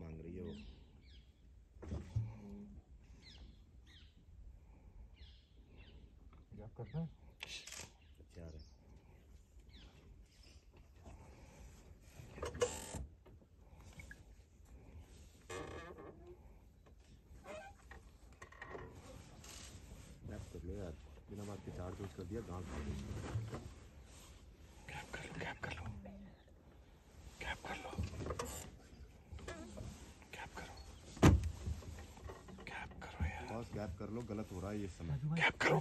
मांग रही है वो। जाप करना चार है? जाप कर बिना बात के चार कर दिया गाँव कैप कर लो गलत हो रहा है ये समय। कैप करो।